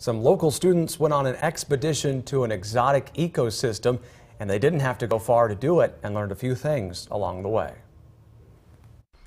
Some local students went on an expedition to an exotic ecosystem, and they didn't have to go far to do it and learned a few things along the way.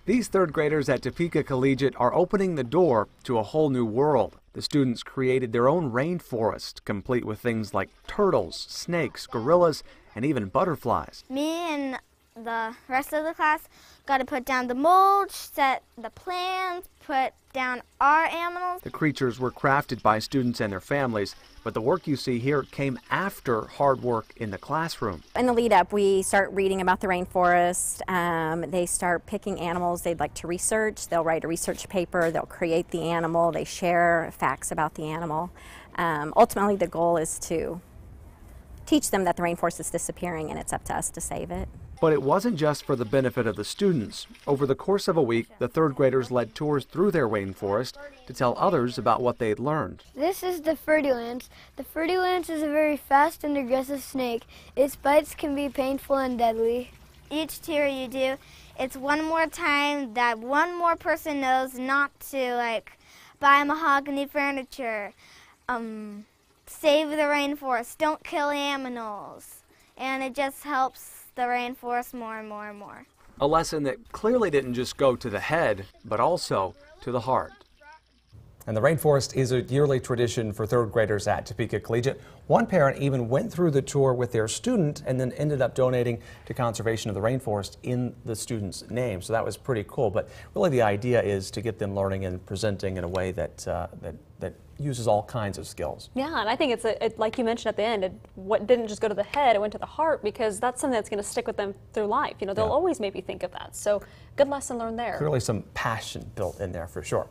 These third graders at Topeka Collegiate are opening the door to a whole new world. The students created their own rainforest, complete with things like turtles, snakes, gorillas, and even butterflies. Me and the rest of the class got to put down the mulch, set the plants, put down our animals. The creatures were crafted by students and their families, but the work you see here came after hard work in the classroom. In the lead up, we start reading about the rainforest. Um, they start picking animals they'd like to research. They'll write a research paper, they'll create the animal, they share facts about the animal. Um, ultimately, the goal is to teach them that the rainforest is disappearing and it's up to us to save it. But it wasn't just for the benefit of the students. Over the course of a week, the third graders led tours through their rainforest to tell others about what they'd learned. This is the Fer-de-lance. The Fer-de-lance is a very fast and aggressive snake. Its bites can be painful and deadly. Each tour you do, it's one more time that one more person knows not to like buy mahogany furniture, um, save the rainforest, don't kill animals, and it just helps the rainforest more and more and more. A lesson that clearly didn't just go to the head, but also to the heart. And the rainforest is a yearly tradition for third graders at Topeka Collegiate. One parent even went through the tour with their student and then ended up donating to conservation of the rainforest in the student's name. So that was pretty cool. But really the idea is to get them learning and presenting in a way that, uh, that, that uses all kinds of skills. Yeah, and I think it's a, it, like you mentioned at the end, it what didn't just go to the head, it went to the heart because that's something that's going to stick with them through life. You know, they'll yeah. always maybe think of that. So good lesson learned there. Clearly some passion built in there for sure.